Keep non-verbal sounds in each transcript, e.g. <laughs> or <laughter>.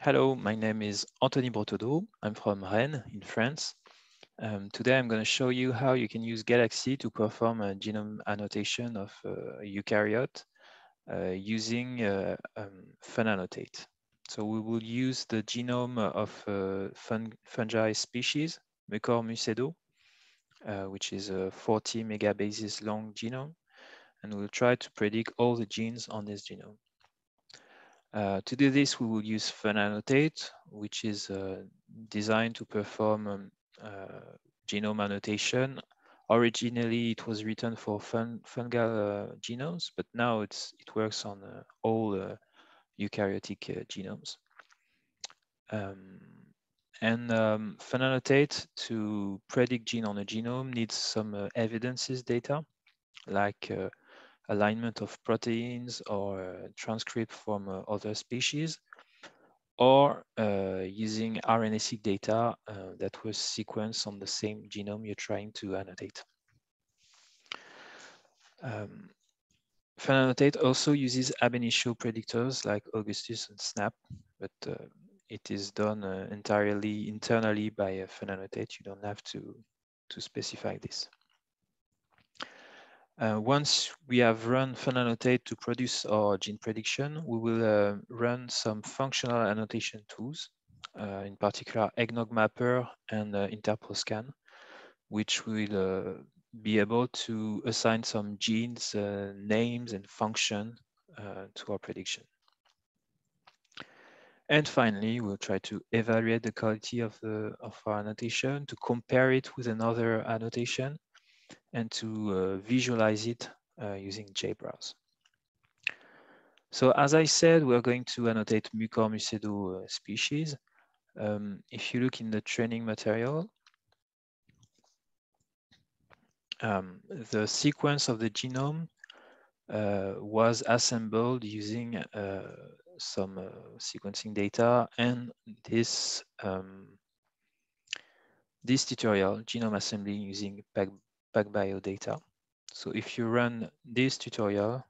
Hello, my name is Anthony Bretaudeau. I'm from Rennes in France. Um, today I'm going to show you how you can use Galaxy to perform a genome annotation of uh, eukaryote uh, using uh, um, FunAnnotate. So we will use the genome of uh, fun fungi species, Mucor mucedo, uh, which is a 40 megabases long genome, and we'll try to predict all the genes on this genome. Uh, to do this, we will use FunAnnotate, which is uh, designed to perform um, uh, genome annotation. Originally, it was written for fun, fungal uh, genomes, but now it works on uh, all eukaryotic genomes. Um, and um, FunAnnotate to predict gene on a genome needs some evidences data, like alignment of proteins or transcript from uh, other species, or uh, using RNA-seq data uh, that was sequenced on the same genome you're trying to annotate. Um, also uses ab initio predictors like Augustus and Snap, but uh, it is done uh, entirely internally by uh. You don't have to, to specify this. Uh, once we have run FunAnnotate to produce our gene prediction, we will uh, run some functional annotation tools, uh, in particular Eggnog Mapper and uh, InterProScan, which will uh, be able to assign some genes, uh, names, and function to our prediction. And finally, we'll try to evaluate the quality of, the, of our annotation to compare it with another annotation and to uh, visualize it uh, using JBrowse. So as I said, we're going to annotate Mucor mucedo uh, species. Um, if you look in the training material, um, the sequence of the genome uh, was assembled using uh, some uh, sequencing data and this um, this tutorial, genome assembly using PacBio data. So if you run this tutorial,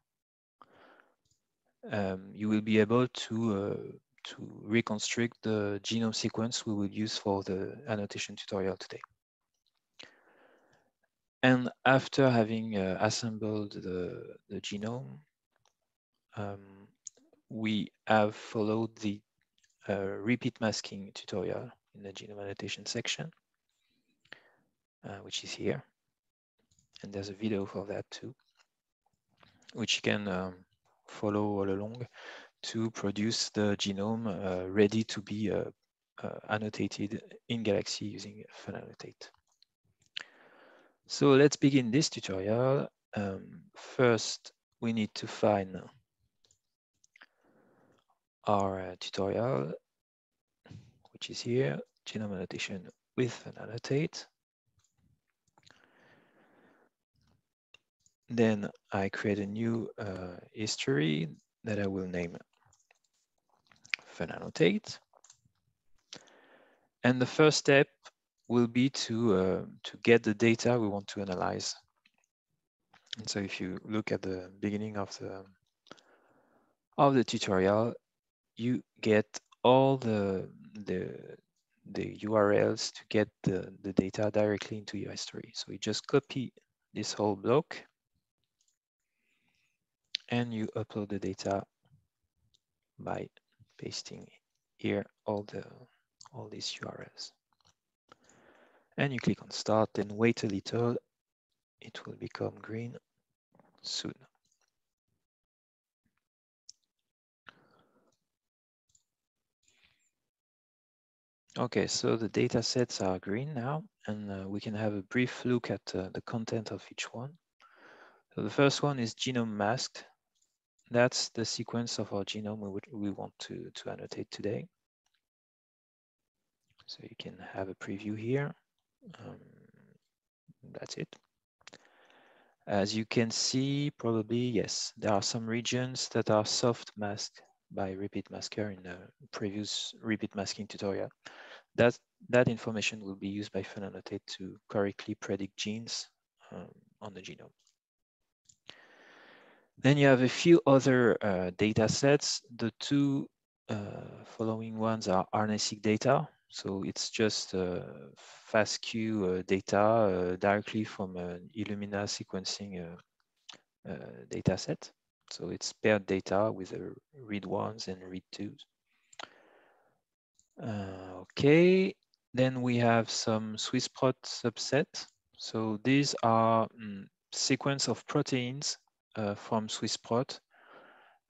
um, you will be able to uh, to reconstruct the genome sequence we will use for the annotation tutorial today. And after having uh, assembled the, the genome, um, we have followed the uh, repeat masking tutorial in the genome annotation section, uh, which is here and there's a video for that too, which you can um, follow all along to produce the genome uh, ready to be uh, uh, annotated in Galaxy using FunAnnotate. So let's begin this tutorial. Um, first, we need to find our uh, tutorial, which is here, genome annotation with FunAnnotate. Then I create a new uh, history that I will name FunAnnotate. And the first step will be to, uh, to get the data we want to analyze. And so if you look at the beginning of the, of the tutorial, you get all the, the, the URLs to get the, the data directly into your history. So you just copy this whole block and you upload the data by pasting here all the all these URLs. And you click on start and wait a little. It will become green soon. Okay, so the data sets are green now, and uh, we can have a brief look at uh, the content of each one. So the first one is genome masked. That's the sequence of our genome we, want to, to annotate today. So you can have a preview here. Um, that's it. As you can see, probably, yes, there are some regions that are soft masked by repeat masker in the previous repeat masking tutorial. That, that information will be used by FunAnnotate to correctly predict genes um, on the genome. Then you have a few other uh, data sets. The two uh, following ones are RNA-seq data. So it's just uh, FASTQ uh, data uh, directly from an Illumina sequencing uh, data set. So it's paired data with read ones and read twos. okay, then we have some SwissProt subset. So these are mm, sequence of proteins from SwissProt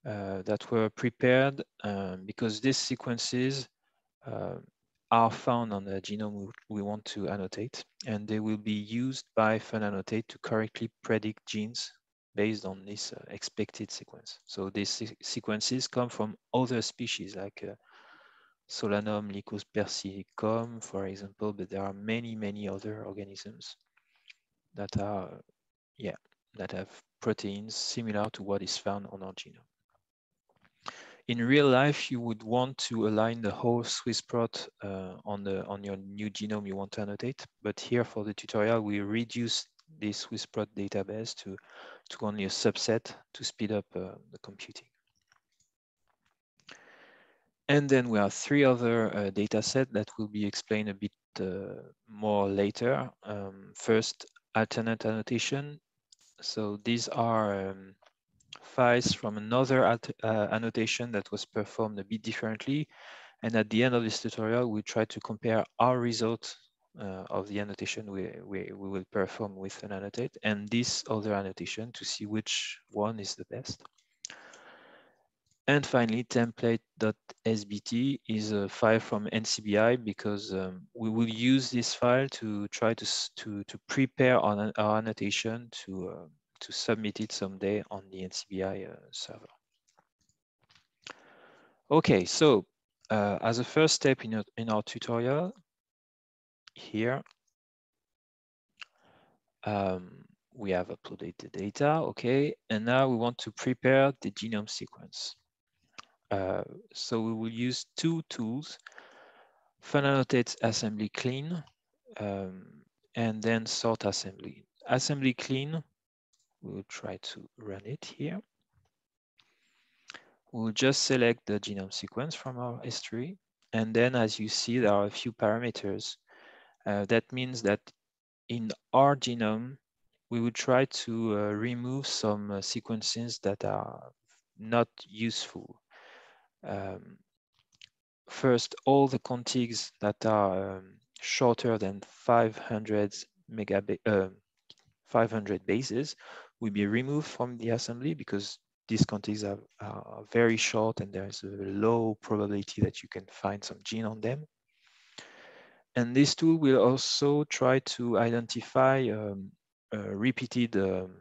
uh, that were prepared um, because these sequences uh, are found on the genome we want to annotate, and they will be used by FunAnnotate to correctly predict genes based on this uh, expected sequence. So these sequences come from other species like uh, Solanum lycos persicum, for example, but there are many, many other organisms that are, yeah, that have proteins similar to what is found on our genome. In real life, you would want to align the whole SwissProt uh, on, the, on your new genome you want to annotate. But here for the tutorial, we reduce this SwissProt database to, to only a subset to speed up uh, the computing. And then we have three other uh, data sets that will be explained a bit uh, more later. Um, first, alternate annotation. So these are um, files from another uh, annotation that was performed a bit differently. And at the end of this tutorial, we try to compare our result uh, of the annotation we, we, we will perform with an annotate and this other annotation to see which one is the best. And finally, template.sbt is a file from NCBI because um, we will use this file to try to, to, to prepare on our annotation to, uh, to submit it someday on the NCBI uh, server. Okay, so uh, as a first step in, in our tutorial, here, um, we have uploaded the data, okay, and now we want to prepare the genome sequence. Uh, so we will use two tools, FunAnnotate assembly clean, um, and then sort assembly. Assembly clean, we'll try to run it here. We'll just select the genome sequence from our history. And then as you see, there are a few parameters. Uh, that means that in our genome, we will try to uh, remove some uh, sequences that are not useful. Um, first, all the contigs that are um, shorter than 500 megabit, uh, 500 bases will be removed from the assembly because these contigs are, are, very short and there's a low probability that you can find some gene on them. And this tool will also try to identify um, uh, repeated um,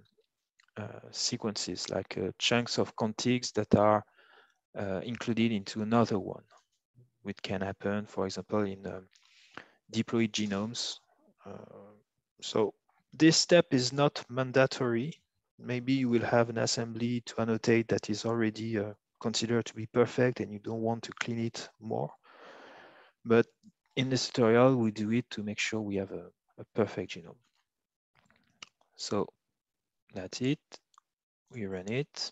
uh, sequences like uh, chunks of contigs that are uh, included into another one, which can happen, for example, in um, diploid genomes. Uh, so this step is not mandatory. Maybe you will have an assembly to annotate that is already uh, considered to be perfect and you don't want to clean it more. But in this tutorial, we do it to make sure we have a, a perfect genome. So that's it. We run it.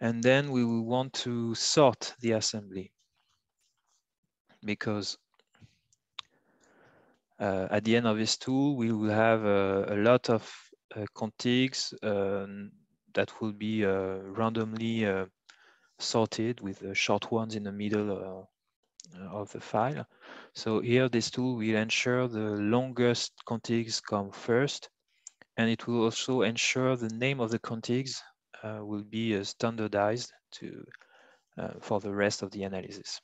And then we will want to sort the assembly because uh, at the end of this tool, we will have a, a lot of uh, contigs um, that will be uh, randomly uh, sorted with the short ones in the middle uh, of the file. So here, this tool will ensure the longest contigs come first, and it will also ensure the name of the contigs uh, will be uh, standardized to uh, for the rest of the analysis.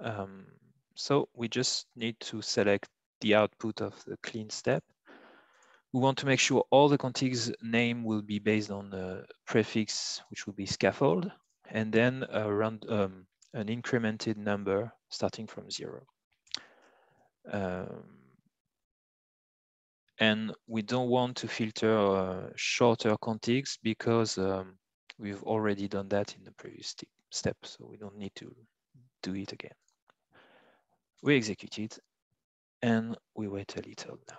Um, so we just need to select the output of the clean step. We want to make sure all the contigs name will be based on the prefix, which will be scaffold, and then around um, an incremented number starting from zero. Um, and we don't want to filter uh, shorter contigs because um, we've already done that in the previous step, so we don't need to do it again. We execute it and we wait a little now.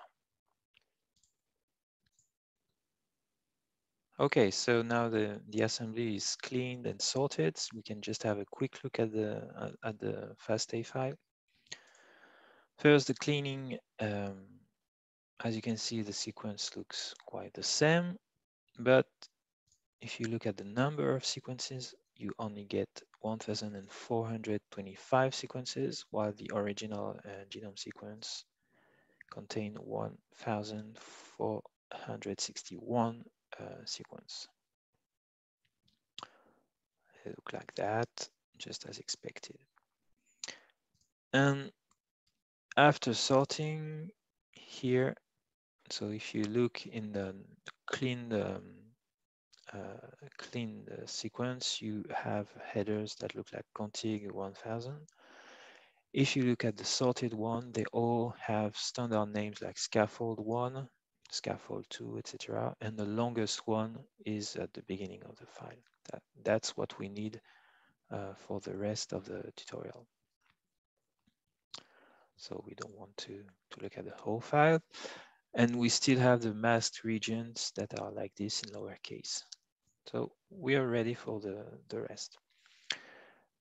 Okay, so now the, the assembly is cleaned and sorted. we can just have a quick look at the at the FASTA file. First, the cleaning, um, as you can see, the sequence looks quite the same, but if you look at the number of sequences, you only get 1,425 sequences, while the original uh, genome sequence contained 1,461 uh, sequence. They look like that, just as expected. And after sorting here, so if you look in the clean um, uh, clean the sequence, you have headers that look like Contig 1000. If you look at the sorted one, they all have standard names like scaffold 1, scaffold 2, etc. And the longest one is at the beginning of the file. That, that's what we need uh, for the rest of the tutorial. So we don't want to, to look at the whole file. And we still have the masked regions that are like this in lowercase. So we are ready for the, the rest.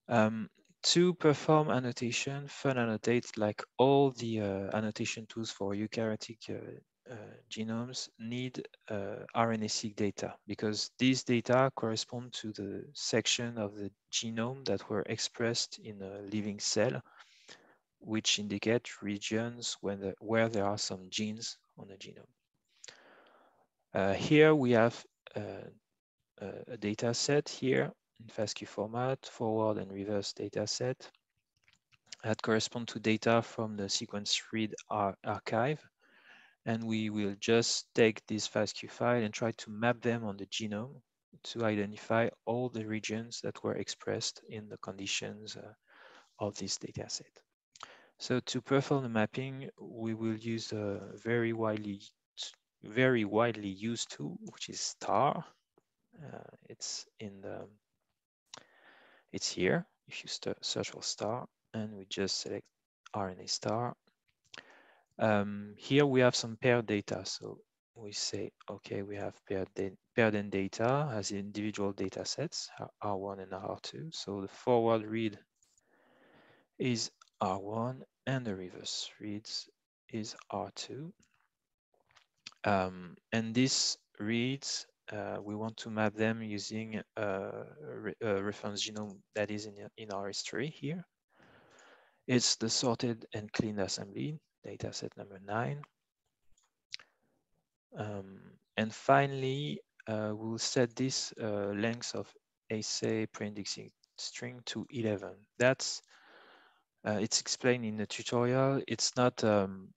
Um, to perform annotation, Fun Annotate, like all the uh, annotation tools for eukaryotic uh, uh, genomes, need uh, RNA-seq data because these data correspond to the section of the genome that were expressed in a living cell, which indicate regions the, where there are some genes on the genome. Uh, here we have uh, a data set here in FASTQ format, forward and reverse data set that correspond to data from the sequence read ar archive. And we will just take this FASTQ file and try to map them on the genome to identify all the regions that were expressed in the conditions uh, of this data set. So to perform the mapping, we will use a very widely very widely used tool, which is STAR. Uh, it's in the it's here. If you search for star and we just select RNA star. Um, here we have some paired data. So we say, okay, we have paired, paired end data as individual data sets, R1 and R2. So the forward read is R1 and the reverse reads is R2. Um, and this reads uh, we want to map them using a, a, reference genome that is in, in our history here. It's the sorted and cleaned assembly, data set number nine. Um, and finally, uh, we'll set this uh, length of SA pre-indexing string to 11. That's, uh, it's explained in the tutorial. It's not um,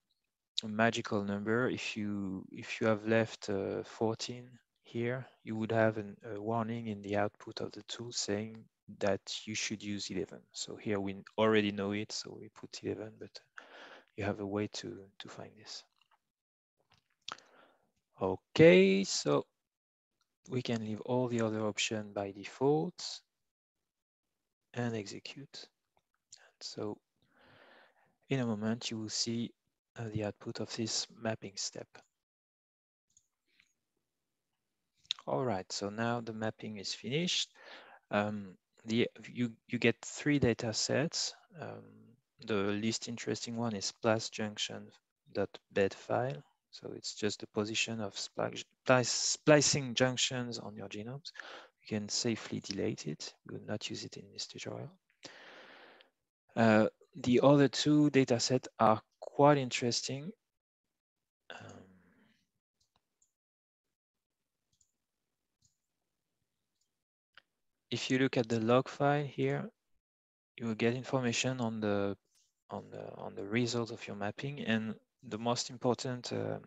a magical number. If you, if you have left uh, 14 here, you would have an, a warning in the output of the tool saying that you should use 11. So here we already know it, so we put 11, but you have a way to, to find this. Okay, so we can leave all the other options by default and execute. So in a moment, you will see uh, the output of this mapping step. All right, so now the mapping is finished. Um, the, you, you get three data sets. Um, the least interesting one is splice junction.bed file. So it's just the position of splice, splicing junctions on your genomes. You can safely delete it. We will not use it in this tutorial. Uh, the other two data sets are quite interesting. Um, if you look at the log file here, you will get information on the on the on the results of your mapping, and the most important uh,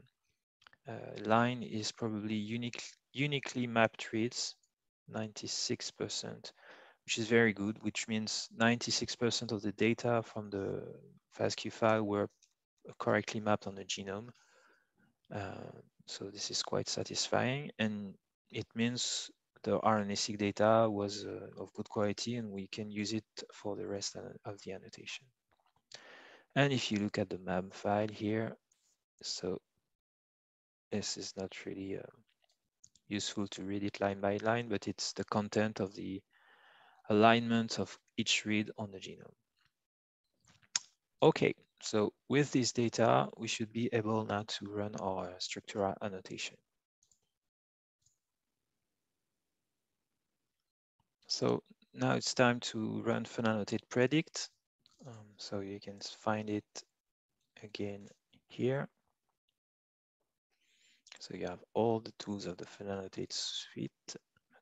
uh, line is probably unique uniquely mapped reads, 96%, which is very good, which means 96% of the data from the FASTQ file were correctly mapped on the genome. Uh, so this is quite satisfying, and it means the RNA-seq data was uh, of good quality and we can use it for the rest of the annotation. And if you look at the BAM file here, so this is not really uh, useful to read it line by line, but it's the content of the alignment of each read on the genome. Okay, so with this data, we should be able now to run our structural annotation. So now it's time to run funannotate predict. Um, so you can find it again here. So you have all the tools of the funannotate suite.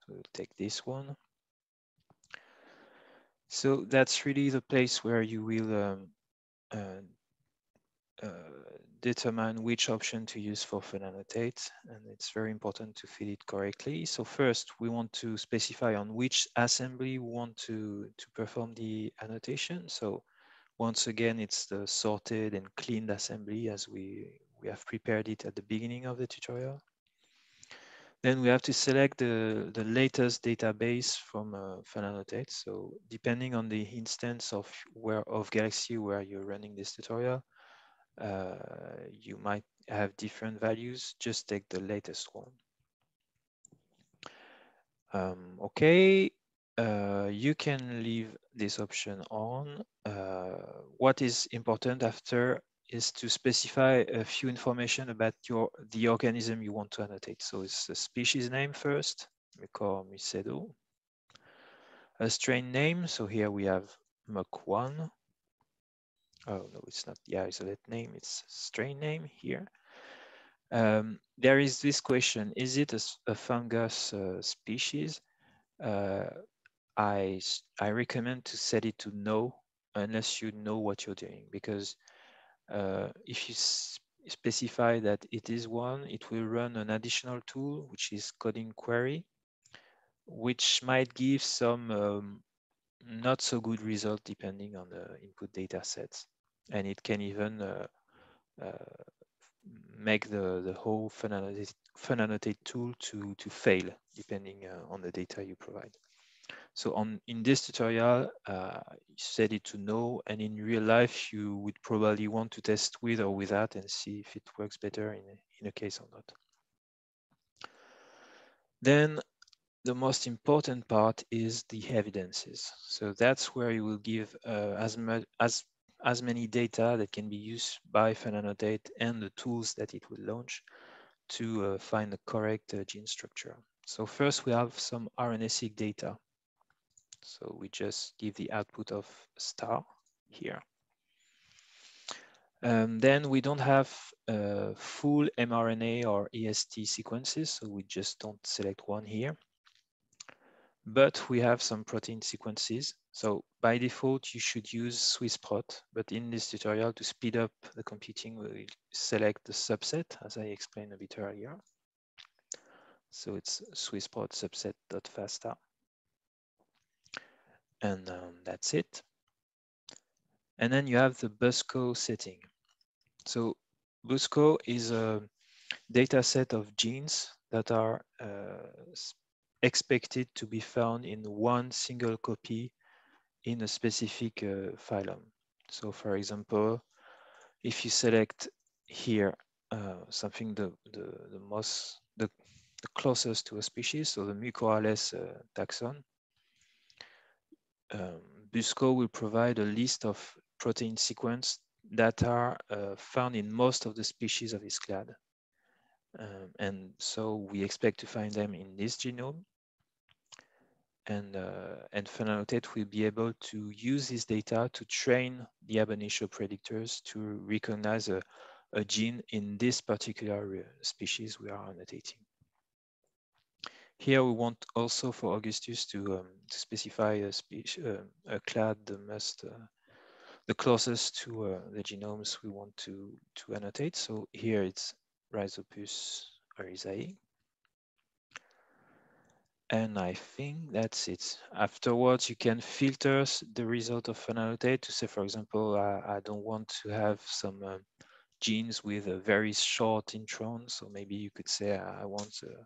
We'll take this one. So that's really the place where you will um, uh, uh, determine which option to use for funannotate, and it's very important to feed it correctly. So first, we want to specify on which assembly we want to, to perform the annotation. So once again, it's the sorted and cleaned assembly as we, we have prepared it at the beginning of the tutorial. Then we have to select the, the latest database from uh. So depending on the instance of where of Galaxy where you're running this tutorial, uh, you might have different values. Just take the latest one. Um, okay, uh, you can leave this option on. Uh, what is important after is to specify a few information about your the organism you want to annotate. So it's a species name first, we call Mucor mucedo. A strain name, so here we have MUC1. Oh no, it's not the isolate name, it's strain name here. Um, there is this question, is it a, a fungus uh, species? Uh, I, I recommend to set it to no unless you know what you're doing because uh, if you specify that it is one, it will run an additional tool, which is CodingQuarry, which might give some um, not so good result depending on the input data sets. And it can even uh, uh, make the, the whole funannotate, tool to, to fail depending uh, on the data you provide. So on in this tutorial, uh, set it to no, and in real life, you would probably want to test with or without and see if it works better in, in a case or not. Then the most important part is the evidences. So that's where you will give uh, as much as as many data that can be used by funannotate and the tools that it will launch to uh, find the correct uh, gene structure. So first we have some RNA-seq data. So we just give the output of star here. Um, then we don't have uh, full mRNA or EST sequences, so we just don't select one here. But we have some protein sequences. So by default, you should use SwissProt, but in this tutorial, to speed up the computing, we'll select the subset, as I explained a bit earlier. So it's SwissProt subset.fasta and um, that's it. And then you have the BUSCO setting. So BUSCO is a data set of genes that are uh, expected to be found in one single copy in a specific uh, phylum. So for example, if you select here uh, something the, the, the most, the, the, closest to a species, so the Mucorales uh, taxon, um, BUSCO will provide a list of protein sequence that are uh, found in most of the species of this clade. Um, and so we expect to find them in this genome. And, uh, and will be able to use this data to train the ab initio predictors to recognize a, a gene in this particular uh, species we are annotating. Here we want also for Augustus to, um, to specify a, species, uh, a uh, the closest to uh, the genomes we want to, to annotate. So here it's Rhizopus oryzae. And I think that's it. Afterwards, you can filter the result of funannotate to say, for example, I, I don't want to have some uh, genes with a very short intron. So maybe you could say I want uh,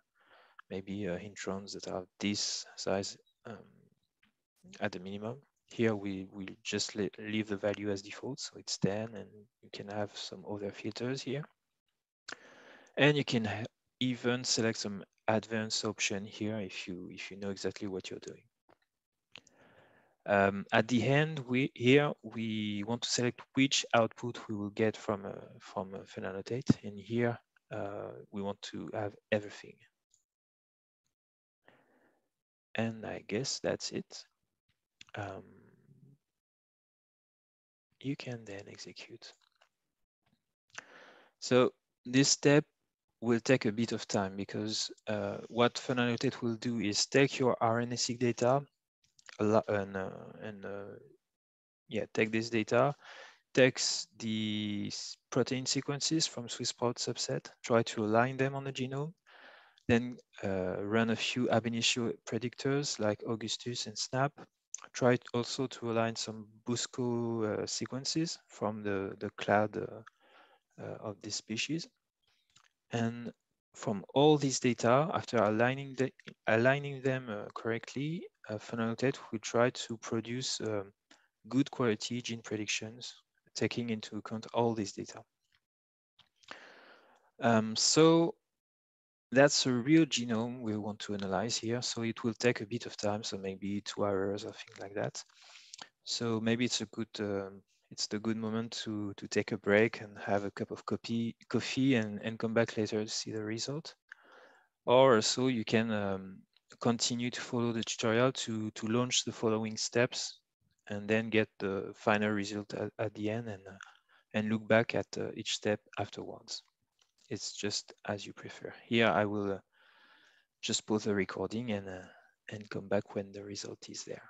maybe uh, introns that are this size um, at the minimum. Here we will just leave the value as default, so it's 10, and you can have some other filters here. And you can even select some advanced option here if you if you know exactly what you're doing. Um, at the end, we here we want to select which output we will get from a, from a Funannotate, and here uh, we want to have everything. And I guess that's it. Um, you can then execute. So this step will take a bit of time because uh, what Funannotate will do is take your RNA-seq data and, uh, and uh, yeah, take this data, takes the protein sequences from SwissProt subset, try to align them on the genome, then uh, run a few ab initio predictors like Augustus and SNAP, try also to align some BUSCO uh, sequences from the, the clade uh, uh, of this species. And from all these data, after aligning, the, aligning them uh, correctly, uh, Funannotate will try to produce um, good quality gene predictions, taking into account all this data. Um, so that's a real genome we want to analyze here. So it will take a bit of time, so maybe two hours or things like that. So maybe it's a good um, it's the good moment to to take a break and have a cup of coffee coffee and and come back later to see the result or so you can um, continue to follow the tutorial to to launch the following steps and then get the final result at, at the end and uh, and look back at uh, each step afterwards it's just as you prefer here i will uh, just pause the recording and uh, and come back when the result is there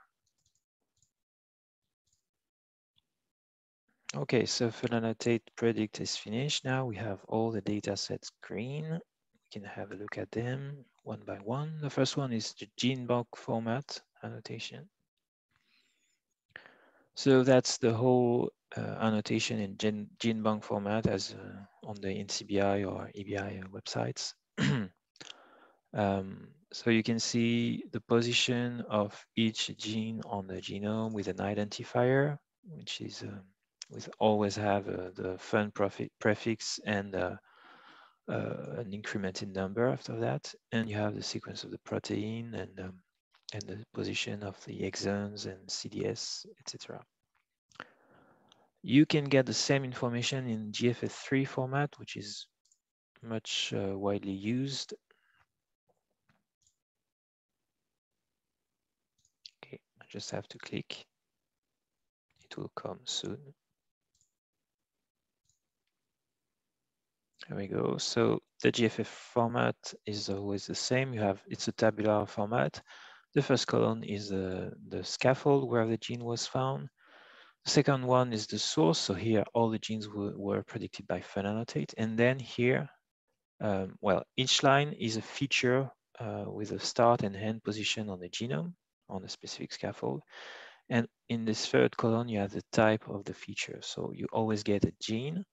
Okay, so Funannotate predict is finished. Now we have all the data sets green. We can have a look at them one by one. The first one is the GenBank format annotation. So that's the whole annotation in Gen GenBank format as uh, on the NCBI or EBI websites. <clears throat> um, so you can see the position of each gene on the genome with an identifier, which is um, we always have uh, the fun prefix and uh, uh, an incremented number after that. And you have the sequence of the protein and, um, and the position of the exons and CDS, etc. You can get the same information in GFF3 format, which is much uh, widely used. Okay, I just have to click. It will come soon. There we go. So the GFF format is always the same. You have, it's a tabular format. The first column is uh, the scaffold where the gene was found. Second one is the source. So here, all the genes were, predicted by Funannotate. And then here, um, well, each line is a feature uh, with a start and end position on the genome on a specific scaffold. And in this third column, you have the type of the feature. So you always get a gene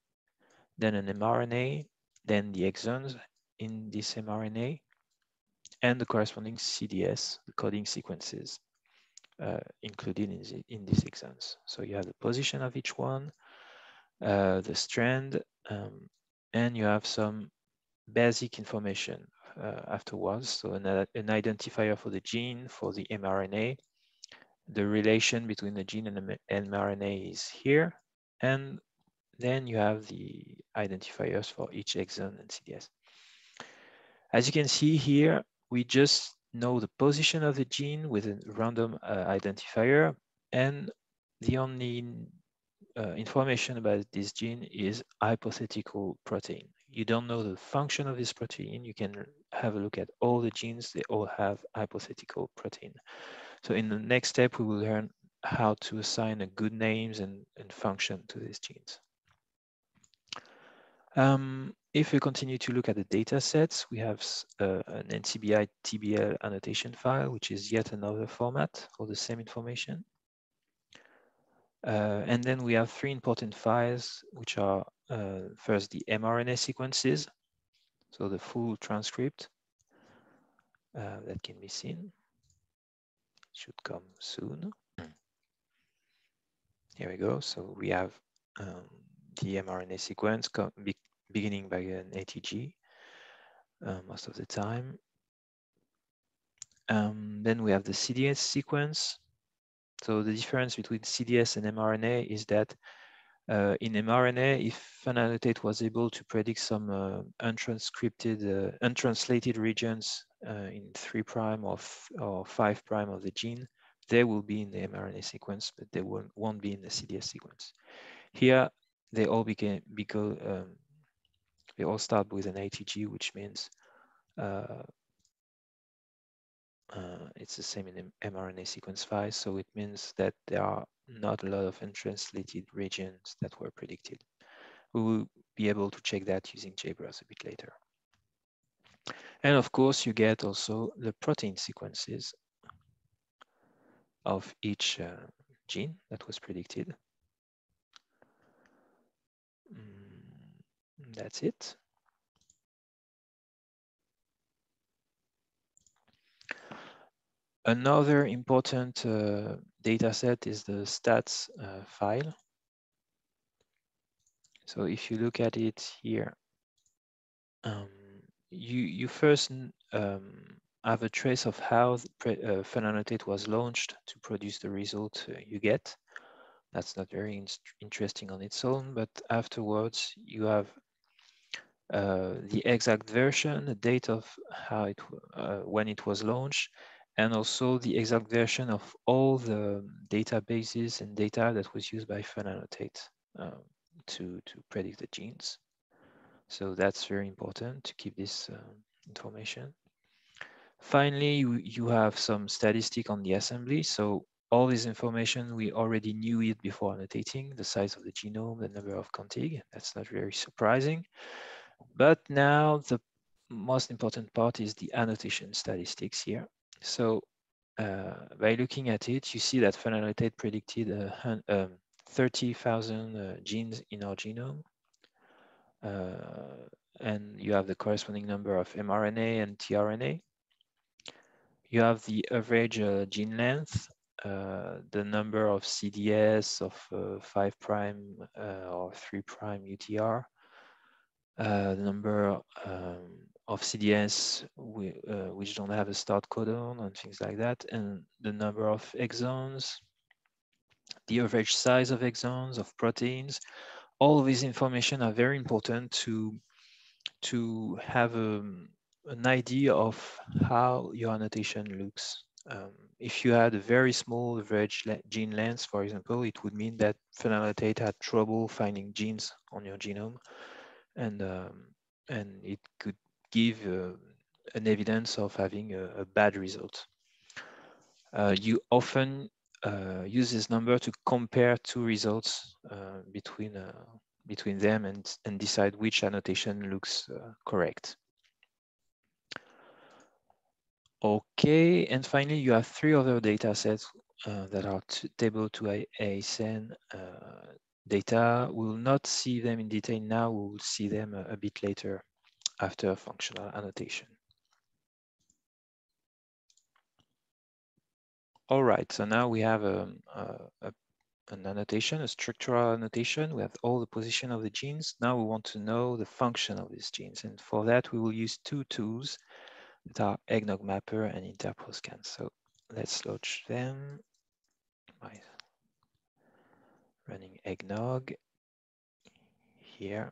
then an mRNA, then the exons in this mRNA, and the corresponding CDS, the coding sequences uh, included in, the, in these exons. So you have the position of each one, uh, the strand, um, and you have some basic information uh, afterwards. So an, an, identifier for the gene, for the mRNA, the relation between the gene and the mRNA is here, and then you have the identifiers for each exon and CDS. As you can see here, we just know the position of the gene with a random uh, identifier and the only uh, information about this gene is hypothetical protein. You don't know the function of this protein. You can have a look at all the genes. They all have hypothetical protein. So in the next step, we will learn how to assign a good names and, and function to these genes. Um, if we continue to look at the data sets, we have uh, an NCBI TBL annotation file, which is yet another format for the same information. Uh, and then we have three important files, which are uh, first the mRNA sequences, so the full transcript uh, that can be seen. It should come soon. Here we go. So we have um, the mRNA sequence beginning by an ATG uh, most of the time. Um, then we have the CDS sequence. So the difference between CDS and mRNA is that uh, in mRNA, if an annotate was able to predict some uh, untranscripted, uh, untranslated regions uh, in three prime or, or five prime of the gene, they will be in the mRNA sequence, but they won't, won't be in the CDS sequence. Here, they all became because um, they all start with an ATG, which means uh, uh, it's the same in mRNA sequence file. So it means that there are not a lot of untranslated regions that were predicted. We will be able to check that using JBrowse a bit later. And of course, you get also the protein sequences of each uh, gene that was predicted. That's it. Another important uh, data set is the stats uh, file. So if you look at it here, um, you, you first um, have a trace of how uh, was launched to produce the result uh, you get. That's not very in interesting on its own, but afterwards you have uh, the exact version, the date of how it uh, when it was launched, and also the exact version of all the databases and data that was used by FunAnnotate um, to, to predict the genes. So that's very important to keep this uh, information. Finally, you, you have some statistic on the assembly. So all this information, we already knew it before annotating, the size of the genome, the number of contig. That's not very surprising. But now the most important part is the annotation statistics here. So uh, by looking at it, you see that FunAnnotate predicted uh, um, 30,000 uh, genes in our genome. Uh, and you have the corresponding number of mRNA and tRNA. You have the average uh, gene length, uh, the number of CDS of 5 prime or 3 prime UTR, the number um, of CDS we, uh, which don't have a start codon and things like that, and the number of exons, the average size of exons, of proteins. All of these information are very important to, to have a, um, an idea of how your annotation looks. Um, if you had a very small average gene length, for example, it would mean that FunAnnotate had trouble finding genes on your genome, and um, and it could give uh, an evidence of having a, a bad result. Uh, you often uh, use this number to compare two results between between them and, and decide which annotation looks correct. Okay, and finally, you have three other data sets uh, that are table to ASN uh, data. We will not see them in detail now, we will see them a, a bit later after a functional annotation. All right, so now we have a, a, a, an annotation, a structural annotation. We have all the position of the genes. Now we want to know the function of these genes. And for that, we will use two tools that are Eggnog Mapper and InterProScan. So let's launch them by running Eggnog here.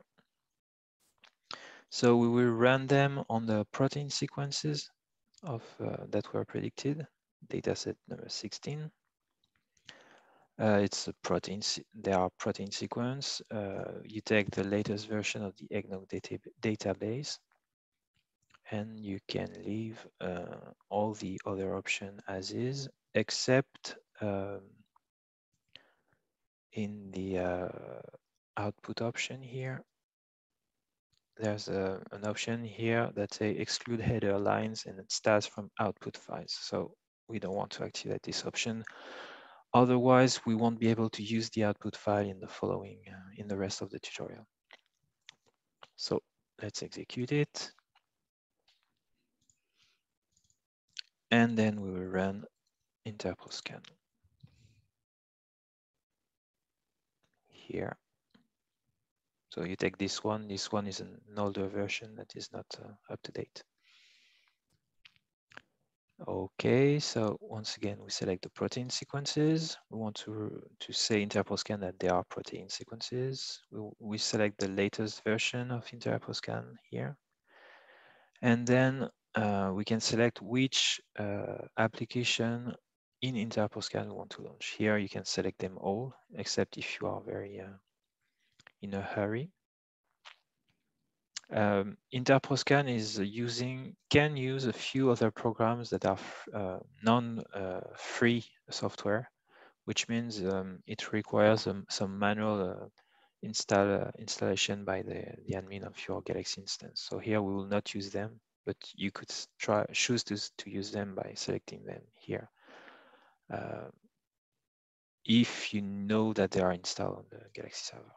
So we will run them on the protein sequences of uh, that were predicted, dataset number 16. Uh, it's a protein, there are protein sequence. Uh, you take the latest version of the Eggnog data database and you can leave uh, all the other option as is, except um, in the uh, output option here, there's a, an option here that say exclude header lines and it starts from output files. So we don't want to activate this option. Otherwise, we won't be able to use the output file in the following, uh, in the rest of the tutorial. So let's execute it. And then we will run InterProScan. Here. So you take this one, this one is an older version that is not uh, up to date. Okay, so once again, we select the protein sequences. We want to, to say InterProScan that they are protein sequences. We, we select the latest version of InterProScan here. And then uh, we can select which uh, application in InterProScan we want to launch. Here you can select them all, except if you are very uh, in a hurry. Um, InterProScan is using can use a few other programs that are uh, non-free uh, software, which means um, it requires um, some manual uh, install uh, installation by the, the admin of your Galaxy instance. So here we will not use them, but you could try choose to, to use them by selecting them here. Uh, if you know that they are installed on the Galaxy server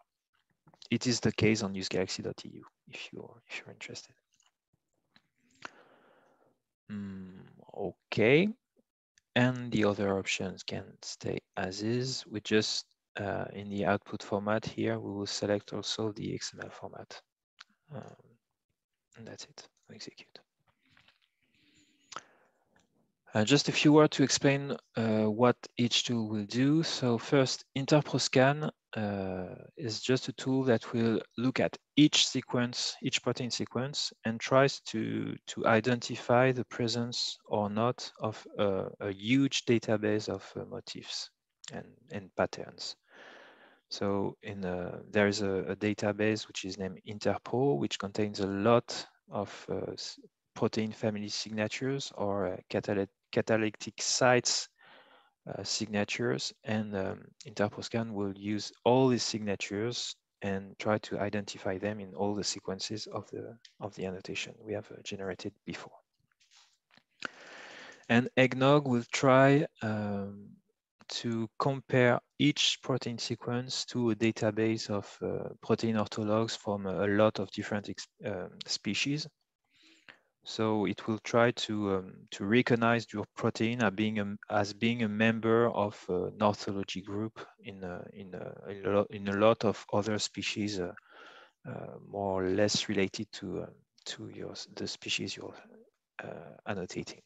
it is the case on usegalaxy.eu if you're if you're interested. Mm, okay, and the other options can stay as is. We just uh, in the output format here, we will select also the XML format, um, and that's it. Execute. Uh, just a few words to explain uh, what each tool will do. So first, InterProScan uh, is just a tool that will look at each sequence, each protein sequence, and tries to, to identify the presence or not of a, a huge database of uh, motifs and, and patterns. So in a, there is a, a, database which is named Interpro, which contains a lot of uh, protein family signatures or uh, catalytic sites uh, signatures and um, InterProScan will use all these signatures and try to identify them in all the sequences of the of the annotation we have uh, generated before. And eggNOG will try um, to compare each protein sequence to a database of uh, protein orthologs from a, lot of different um, species so it will try to um, to recognize your protein as being a, as being a member of an orthology group in a, in a, in a, lot, in a lot of other species, uh, uh, more or less related to uh, to your the species you're uh, annotating.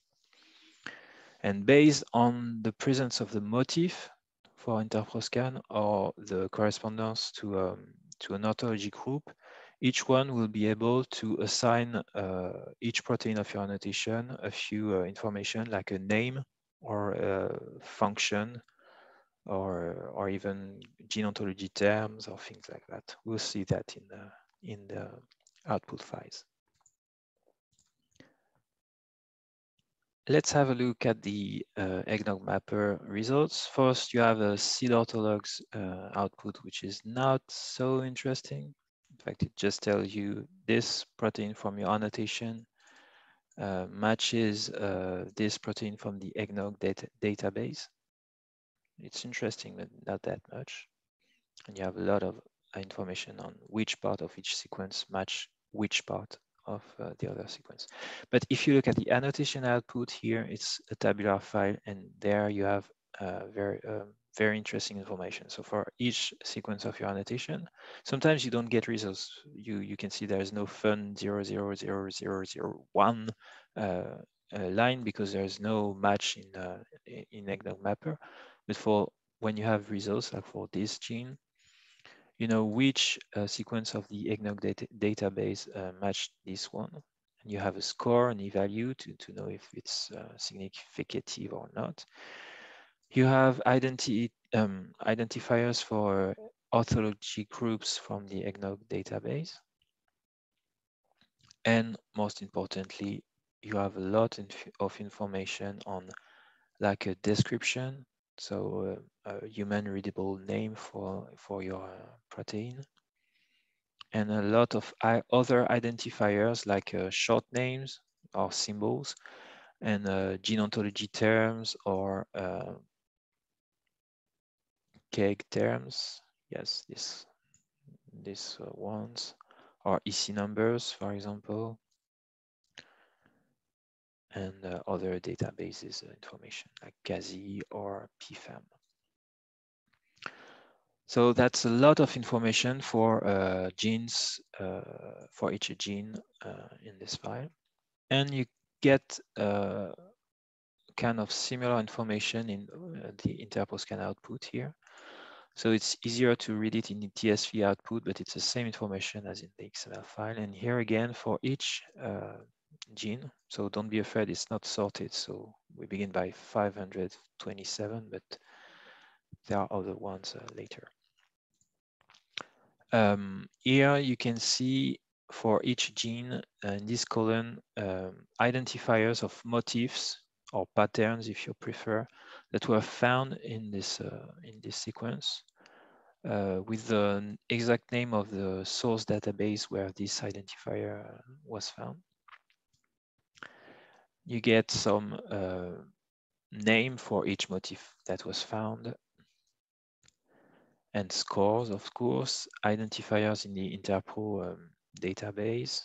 And based on the presence of the motif for InterProScan or the correspondence to um, to an orthology group, each one will be able to assign uh, each protein of your annotation a few uh, information like a name or a function or, or even gene ontology terms or things like that. We'll see that in the, in the output files. Let's have a look at the uh, eggnog mapper results. First, you have a seed orthologs uh, output, which is not so interesting. Fact, it just tells you this protein from your annotation uh, matches uh, this protein from the eggnog data database. It's interesting, but not that much. And you have a lot of information on which part of each sequence match which part of uh, the other sequence. But if you look at the annotation output here, it's a tabular file, and there you have uh, very um, very interesting information. So for each sequence of your annotation, sometimes you don't get results. You you can see there's no fun zero zero zero zero zero one uh, uh, line because there's no match in uh, in eggnog mapper. But for when you have results like for this gene, you know which uh, sequence of the data database uh, matched this one. And you have a score and a value to, to know if it's uh, significative or not. You have identi um, identifiers for orthology groups from the eggnog database. And most importantly, you have a lot of information on like a description, so uh, a human readable name for, for your uh, protein, and a lot of other identifiers like uh, short names or symbols, and uh, gene ontology terms or uh, KEGG terms. Yes, this these uh, ones are EC numbers, for example, and uh, other databases uh, information like CAZy or PFAM. So that's a lot of information for uh, genes, uh, for each gene uh, in this file. And you get kind of similar information in uh, the InterProScan output here. So it's easier to read it in the TSV output, but it's the same information as in the XML file. And here again, for each uh, gene, so don't be afraid, it's not sorted. So we begin by 527, but there are other ones uh, later. Um, here you can see for each gene uh, in this column um, identifiers of motifs or patterns, if you prefer, that were found in this uh, in this sequence uh, with the exact name of the source database where this identifier uh, was found. You get some name for each motif that was found and scores, of course, identifiers in the Interpro um, database,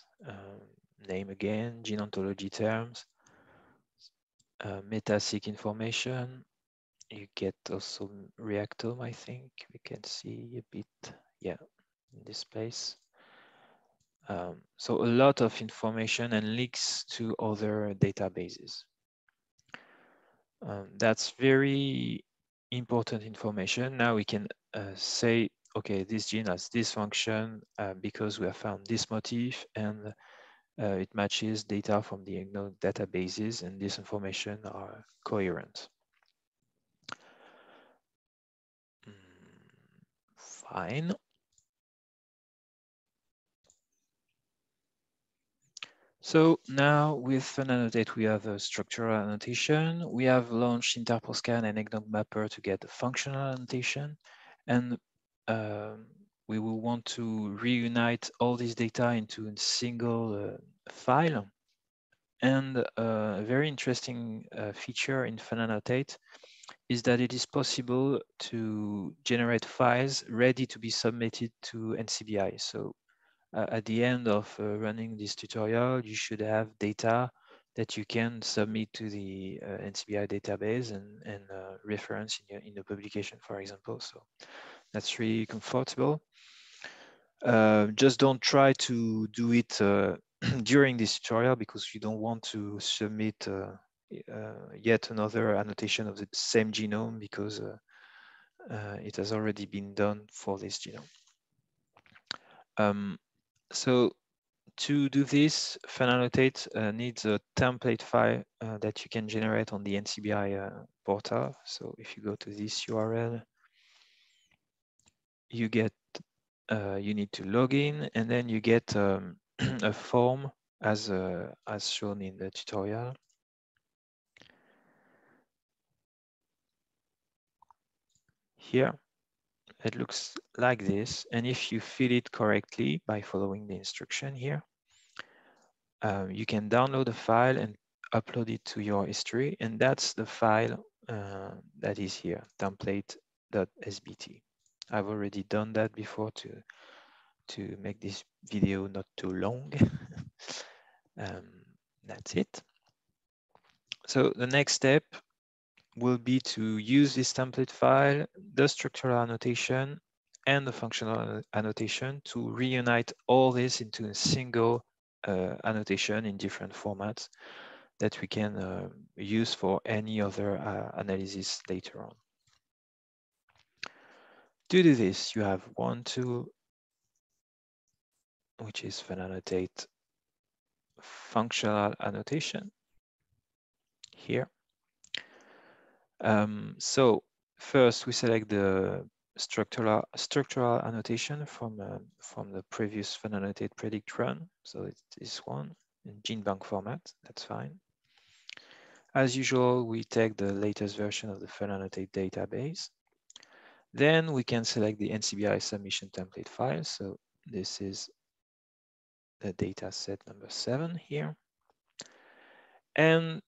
name again, gene ontology terms, uh, MetaCyc information. You get also reactome, I think. We can see a bit, yeah, in this place. Um, so a lot of information and links to other databases. Um, that's very important information. Now we can uh, say, okay, this gene has this function uh, because we have found this motif and uh, it matches data from the eggNOG databases and this information are coherent. Fine. So now with Funannotate, we have a structural annotation. We have launched InterProScan and eggNOG Mapper to get the functional annotation. And um, we will want to reunite all this data into a single uh, file. And uh, a very interesting uh, feature in Funannotate is that it is possible to generate files ready to be submitted to NCBI. So uh, at the end of uh, running this tutorial, you should have data that you can submit to the uh, NCBI database and, and uh, reference in, your, in the publication, for example. So that's really comfortable. Uh, just don't try to do it uh, <clears throat> during this tutorial because you don't want to submit yet another annotation of the same genome because it has already been done for this genome. Um, so to do this, Funannotate uh, needs a template file uh, that you can generate on the NCBI uh, portal. So if you go to this URL, you get, uh, you need to log in and then you get um, <clears throat> a form as, uh, as shown in the tutorial. Here, it looks like this. And if you fill it correctly by following the instruction here, um, you can download the file and upload it to your history. And that's the file uh, that is here, template.sbt. I've already done that before to, to make this video not too long. <laughs> um, that's it. So the next step will be to use this template file, the structural annotation, and the functional annotation to reunite all this into a single uh, annotation in different formats that we can uh, use for any other uh, analysis later on. To do this, you have one tool, which is Funannotate functional annotation here. Um, so first we select the structural structural annotation from uh, from the previous Funannotate predict run. So it's this one in GenBank format. That's fine. As usual, we take the latest version of the Funannotate database. Then we can select the NCBI submission template file. So this is the data set number seven here. And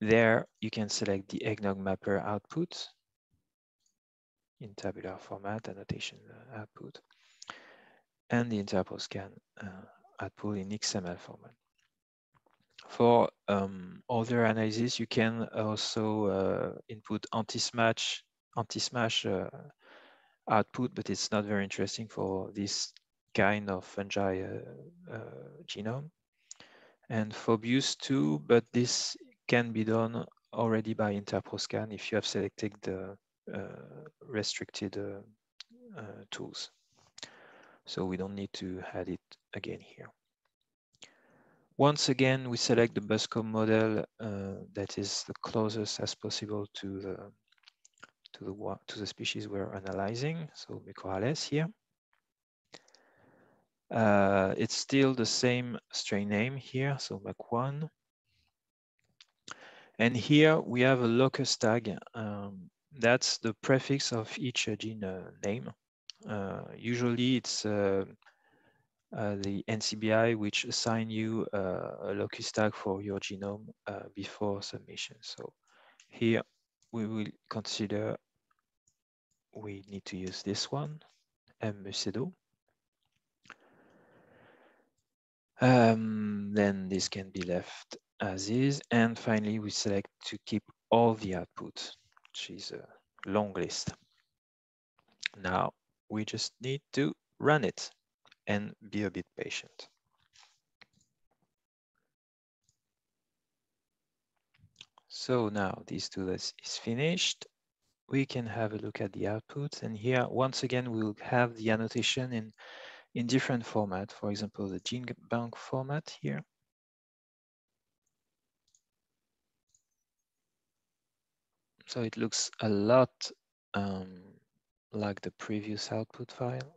there, you can select the eggNOG mapper output in tabular format, annotation uh, output, and the InterProScan uh, output in XML format. For um, other analysis, you can also uh, input antiSMASH antiSMASH uh, output, but it's not very interesting for this kind of fungi uh, uh, genome. And Phobius too, but this can be done already by Interproscan if you have selected the uh, restricted uh, uh, tools. So we don't need to add it again here. Once again, we select the Busco model uh, that is the closest as possible to the to the to the species we're analyzing. So Mucorales here. Uh, it's still the same strain name here, so MAC1. And here we have a locus tag. Um, that's the prefix of each gene uh, name. Uh, usually it's uh, uh, the NCBI which assign you uh, a locus tag for your genome uh, before submission. So here we will consider we need to use this one, M. mucedo. Um, then this can be left as is. And finally, we select to keep all the output, which is a long list. Now, we just need to run it and be a bit patient. So now this tool is, is finished. We can have a look at the output. And here, once again, we'll have the annotation in in different format, for example, the GenBank format here. So it looks a lot um, like the previous output file.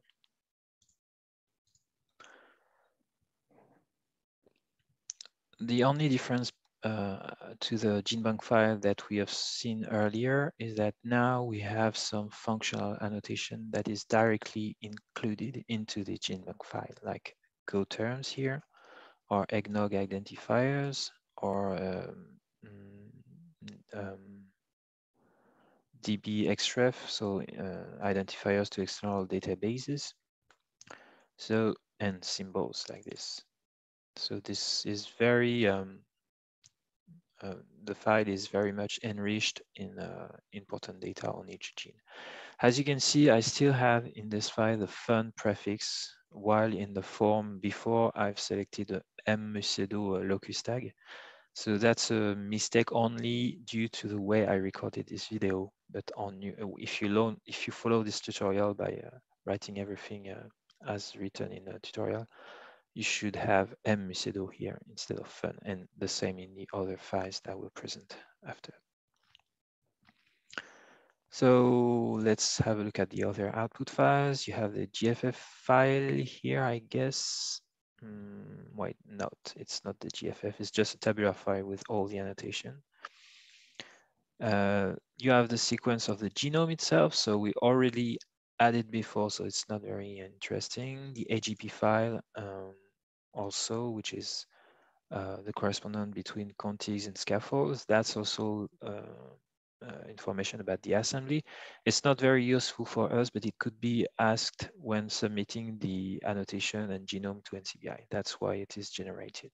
The only difference uh, to the GenBank file that we have seen earlier is that now we have some functional annotation that is directly included into the GenBank file, like Go terms here, or eggnog identifiers, or um, mm, um, dbxref, so uh, identifiers to external databases. So, and symbols like this. So this is very um, uh, the file is very much enriched in uh, important data on each gene. As you can see, I still have in this file the fun prefix, while in the form before I've selected the M mucedo locus tag. So that's a mistake only due to the way I recorded this video. But on you, if you learn, if you follow this tutorial by uh, writing everything uh, as written in the tutorial, you should have M mucedo here instead of fun and the same in the other files that will present after. So let's have a look at the other output files. You have the GFF file here, I guess. Mm, wait, not, it's not the GFF, it's just a tabular file with all the annotation. Uh, you have the sequence of the genome itself. So we already added before, so it's not very interesting. The AGP file um, also, which is uh, the correspondent between contigs and scaffolds. That's also uh, uh, information about the assembly. It's not very useful for us, but it could be asked when submitting the annotation and genome to NCBI. That's why it is generated.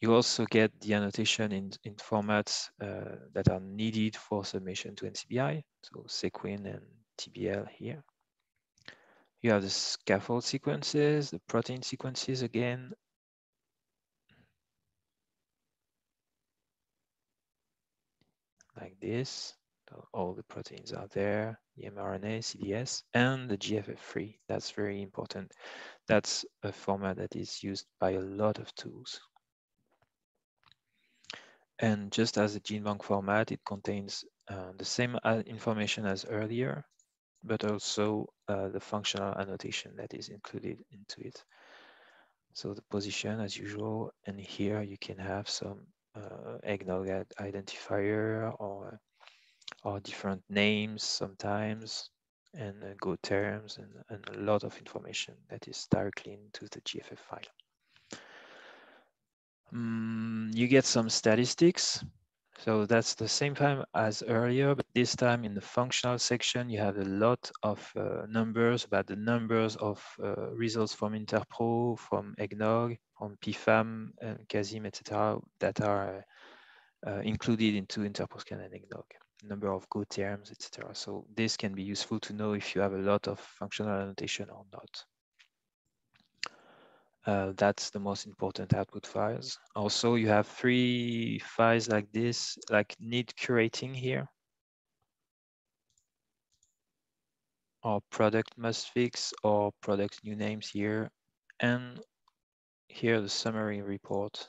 You also get the annotation in, in formats uh, that are needed for submission to NCBI, so Sequin and TBL here. You have the scaffold sequences, the protein sequences again. Like this, all the proteins are there, the mRNA, CDS, and the GFF3. That's very important. That's a format that is used by a lot of tools. And just as the GenBank format, it contains uh, the same uh, information as earlier, but also uh, the functional annotation that is included into it. So the position as usual, and here you can have some uh, eggnog identifier or, or different names sometimes and uh, go terms and, and a lot of information that is directly into the GFF file. Um, you get some statistics so that's the same time as earlier, but this time in the functional section, you have a lot of uh, numbers about the numbers of uh, results from Interpro, from eggNOG, from PFAM, and CAZyme, etc., that are uh, included into Interproscan and eggNOG, number of Go terms, etc. So this can be useful to know if you have a lot of functional annotation or not. Uh, that's the most important output files. Also, you have three files like this, like need curating here. Or product must fix or product new names here. And here the summary report.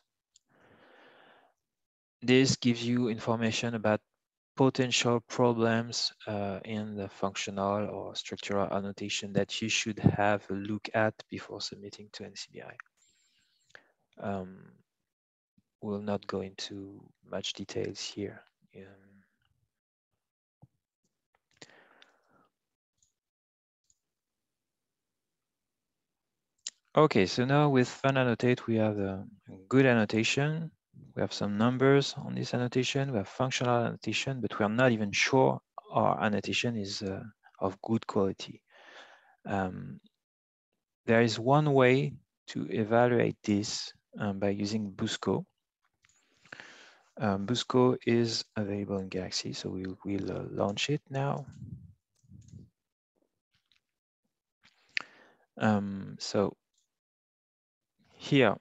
This gives you information about potential problems uh, in the functional or structural annotation that you should have a look at before submitting to NCBI. Um, we'll not go into much details here. Um, okay, so now with Funannotate, we have a good annotation we have some numbers on this annotation. We have functional annotation, but we are not even sure our annotation is uh, of good quality. Um, there is one way to evaluate this um, by using Busco. Um, Busco is available in Galaxy, so we'll, we'll uh, launch it now. Um, so here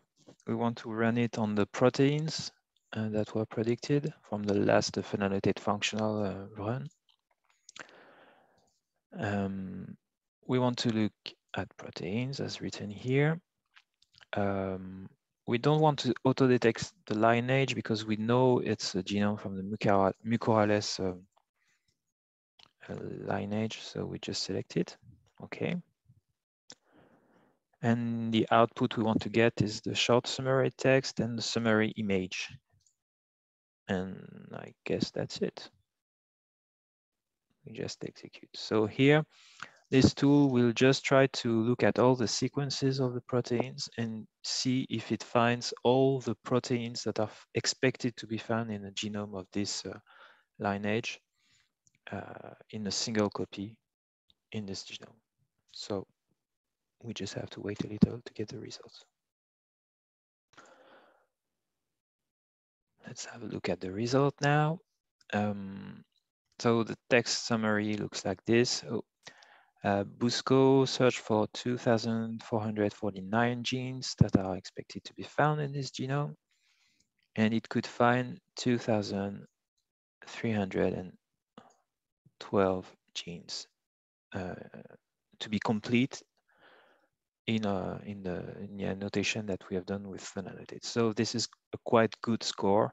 we want to run it on the proteins uh, that were predicted from the last funannotate functional uh, run. Um, we want to look at proteins as written here. Um, we don't want to auto-detect the lineage because we know it's a genome from the Mucorales uh, lineage, so we just select it. Okay. And the output we want to get is the short summary text and the summary image. And I guess that's it. We just execute. So here, this tool will just try to look at all the sequences of the proteins and see if it finds all the proteins that are expected to be found in the genome of this uh, lineage uh, in a single copy in this genome. So we just have to wait a little to get the results. Let's have a look at the result now. Um, so the text summary looks like this. So, uh, Busco searched for 2,449 genes that are expected to be found in this genome, and it could find 2,312 genes uh, to be complete in, uh, in, the, in the annotation that we have done with Funannotate. So this is a quite good score.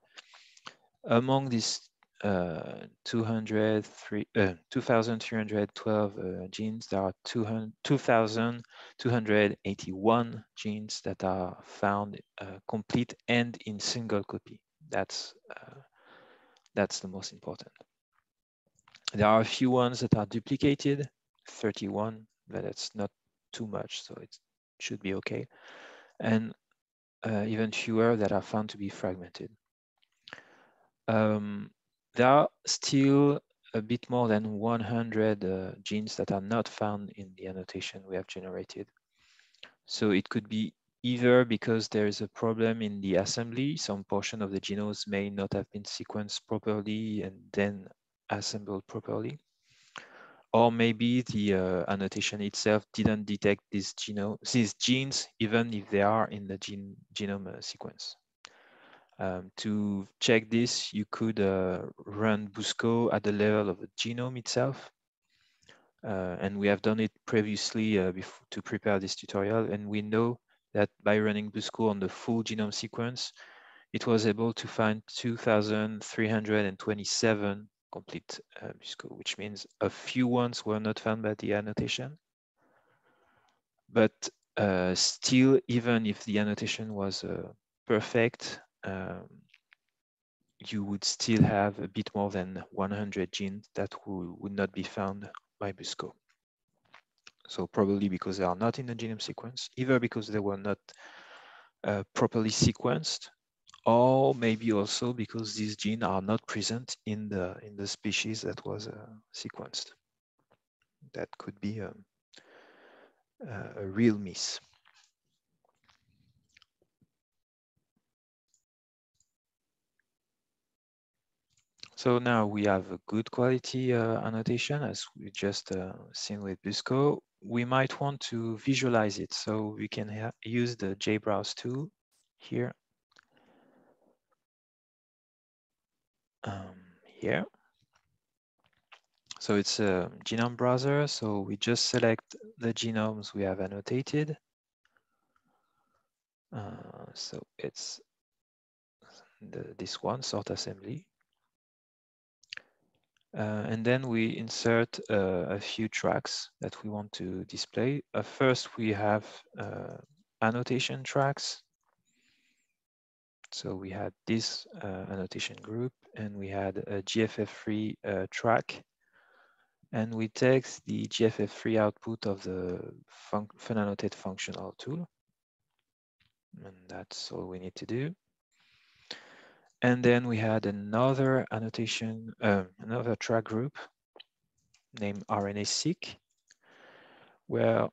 Among these uh, 203, uh, 2,312 uh, genes, there are 2,281 genes that are found uh, complete and in single copy. That's, uh, that's the most important. There are a few ones that are duplicated, 31, but it's not too much, so it should be okay. And uh, even fewer that are found to be fragmented. Um, there are still a bit more than 100 uh, genes that are not found in the annotation we have generated. So it could be either because there is a problem in the assembly, some portion of the genomes may not have been sequenced properly and then assembled properly, or maybe the uh, annotation itself didn't detect these, these genes, even if they are in the gene, genome uh, sequence. Um, to check this, you could uh, run Busco at the level of the genome itself. Uh, and we have done it previously uh, to prepare this tutorial. And we know that by running Busco on the full genome sequence, it was able to find 2,327 complete uh, Busco, which means a few ones were not found by the annotation. But uh, still, even if the annotation was uh, perfect, um, you would still have a bit more than 100 genes that would not be found by Busco. So probably because they are not in the genome sequence, either because they were not uh, properly sequenced or maybe also because these genes are not present in the in the species that was uh, sequenced. That could be a, um, uh, a real miss. So now we have a good quality uh, annotation as we just uh, seen with Busco. we might want to visualize it. So we can use the JBrowse tool here. Um, here. So it's a genome browser. So we just select the genomes we have annotated. Uh, so it's the, this one, sort assembly. Uh, and then we insert uh, a few tracks that we want to display. Uh, first, we have uh, annotation tracks. So we had this uh, annotation group and we had a GFF3 uh, track. And we take the GFF3 output of the fun funannotate functional tool. And that's all we need to do. And then we had another annotation, uh, another track group named RNA-seq, where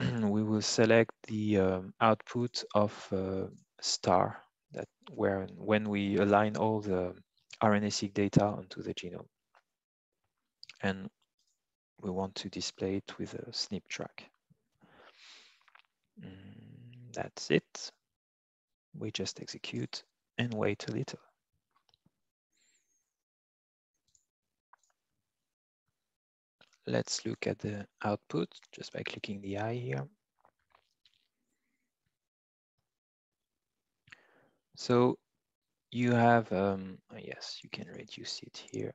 <clears throat> we will select the um, output of uh, star that where when we align all the RNA-seq data onto the genome. And we want to display it with a SNP track. Mm, that's it. We just execute and wait a little. Let's look at the output just by clicking the eye here. So you have, um, oh, yes, you can reduce it here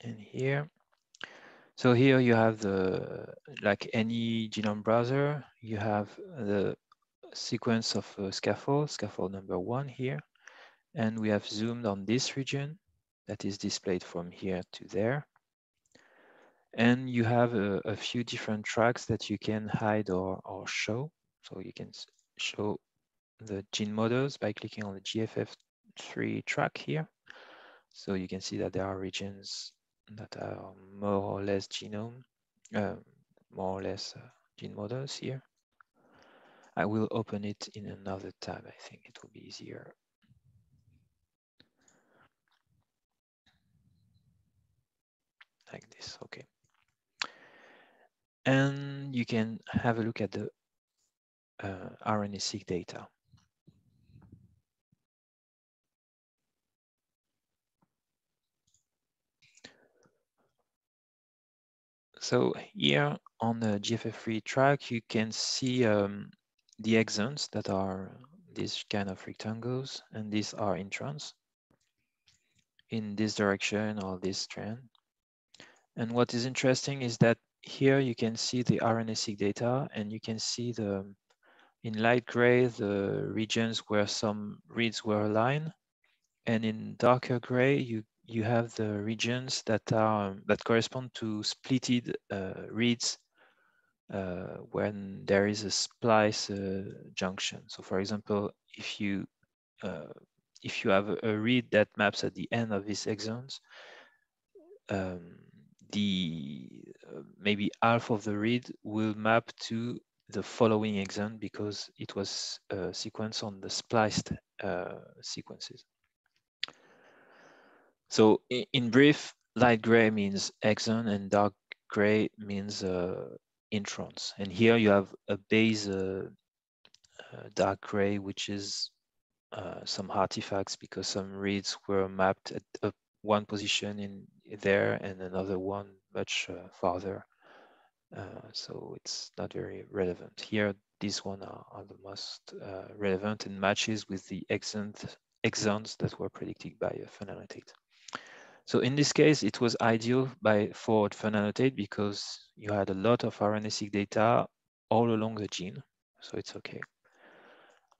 and here. So here you have the, like any genome browser, you have the sequence of a scaffold, scaffold number one here. And we have zoomed on this region that is displayed from here to there. And you have a, a few different tracks that you can hide or, or show. So you can show the gene models by clicking on the GFF3 track here. So you can see that there are regions that are more or less genome, uh, more or less uh, gene models here. I will open it in another tab. I think it will be easier. like this, okay. And you can have a look at the uh, RNA-seq data. So here on the GFF3 track, you can see um, the exons that are these kind of rectangles, and these are introns in this direction or this trend. And what is interesting is that here you can see the RNA-seq data and you can see the in light gray the regions where some reads were aligned and in darker gray you you have the regions that are that correspond to splitted uh, reads uh, when there is a splice uh, junction so for example if you uh, if you have a, read that maps at the end of these exons um, the uh, maybe half of the read will map to the following exon because it was a sequence on the spliced uh, sequences. So in, brief, light gray means exon and dark gray means uh, introns. And here you have a base uh, uh, dark gray, which is uh, some artifacts because some reads were mapped at one position in there and another one much uh, farther. Uh, so it's not very relevant. Here, these one are, are the most uh, relevant and matches with the exons, exons that were predicted by funannotate. So in this case, it was ideal by for funannotate because you had a lot of RNA-seq data all along the gene, so it's okay.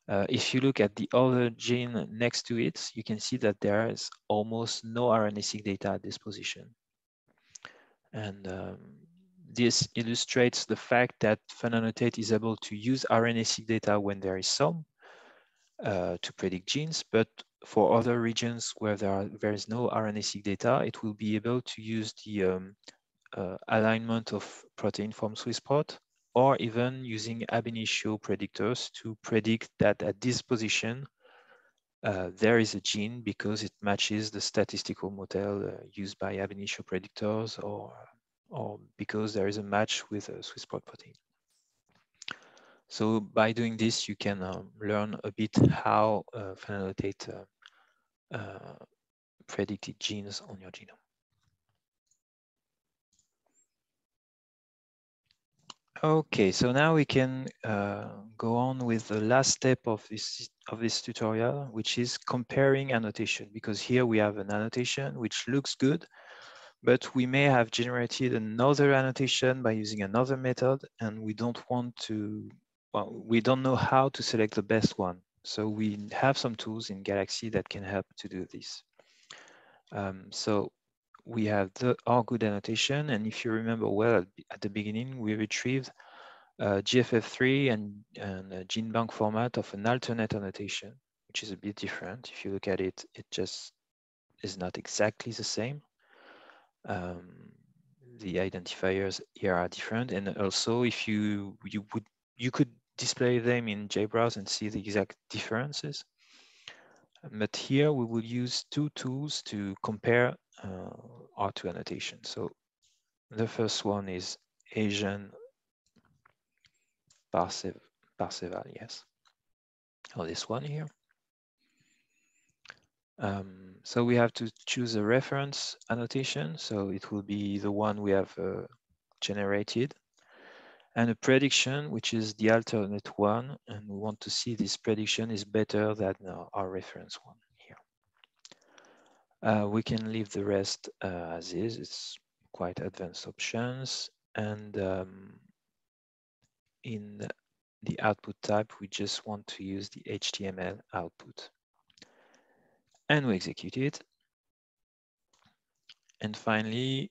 Uh, if you look at the other gene next to it, you can see that there is almost no RNA-seq data at this position. And um, this illustrates the fact that funannotate is able to use RNA-seq data when there is some uh, to predict genes, but for other regions where there, are, there is no RNA-seq data, it will be able to use the um, uh, alignment of protein from Swiss-Prot or even using ab initio predictors to predict that at this position, uh, there is a gene because it matches the statistical model uh, used by ab initio predictors or or because there is a match with a Swiss prot protein. So by doing this, you can um, learn a bit how uh, funannotate uh, uh, predicted genes on your genome. Okay, so now we can uh, go on with the last step of this of this tutorial, which is comparing annotation, because here we have an annotation which looks good, but we may have generated another annotation by using another method, and we don't want to, well, we don't know how to select the best one. So we have some tools in Galaxy that can help to do this. Um, so we have the our good annotation. And if you remember well at, the beginning, we retrieved uh, GFF3 and, and a GenBank format of an alternate annotation, which is a bit different. If you look at it, it just is not exactly the same. Um, the identifiers here are different. And also if you, you would, you could display them in JBrowse and see the exact differences. But here we will use two tools to compare uh, our two annotations. So the first one is AEGeAN ParsEval, yes. Or oh, this one here. Um, so we have to choose a reference annotation. So it will be the one we have uh, generated and a prediction, which is the alternate one. And we want to see this prediction is better than our reference one here. Uh, we can leave the rest uh, as is. It's quite advanced options. And um, in the output type, we just want to use the HTML output. And we execute it. And finally,